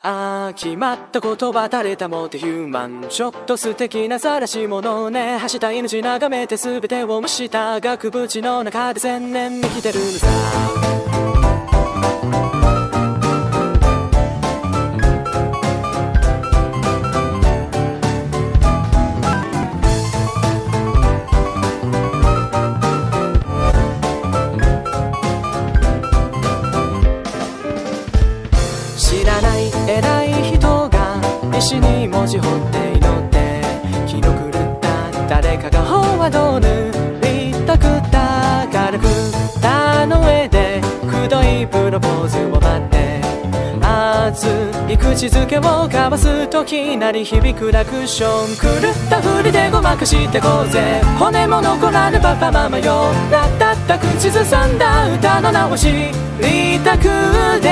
ああ決まった言葉垂れたもってヒューマンちょっと素敵な晒し者ね。走った命眺めて全てを蒸した額縁の中で千年生きてるのさ。偉い人が石に文字彫って祈って気の狂った誰かが頬はど塗りたくったガクタの上でくどいプロポーズを待って熱い口づけを交わす時なり響くラクション狂ったふりでごまかしてこうぜ。骨も残らぬパパママよ。ラッタッタ口ずさんだ歌の直し。リタクで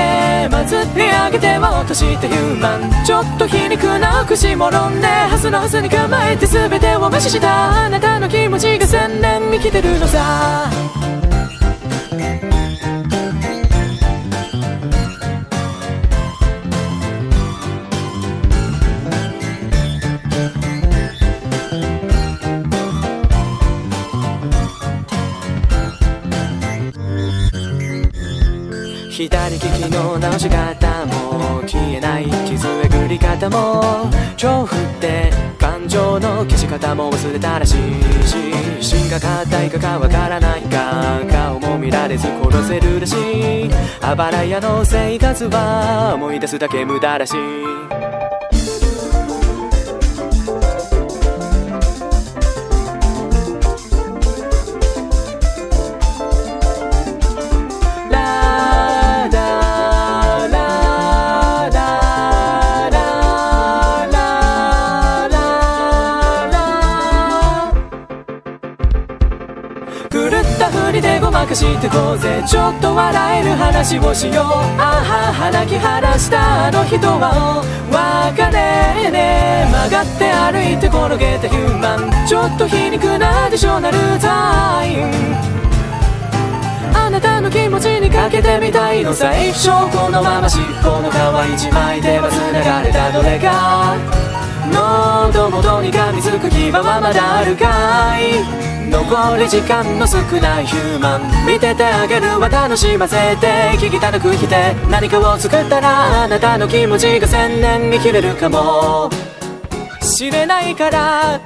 り上げては落としてヒューマンちょっと皮肉な口もろんでハスのハスに構えて全てを無視したあなたの気持ちが千年生きてるのさ左利きの直し方も消えない傷えぐり方も恐怖って感情の消し方も忘れたらしいし芯が硬いかかわからないか顔も見られず殺せる。らしいあばら屋の生活は思い出すだけ無駄らしいごまかしてこうぜ。ちょっと笑える話をしよう。あはは泣き晴らしたあの人は。別れね曲がって歩いて転げたヒューマン。ちょっと皮肉なアディショナルタイムあなたの気持ちにかけてみたいのさ。一生このまま尻尾の皮一枚では繋がれた。どれか。喉元に噛みつく牙はまだあるかい。残り時間の少ないヒューマン。見ててあげるわ楽しませて。聞きたく来て何かを作ったらあなたの気持ちが千年生きれるかも。しれないから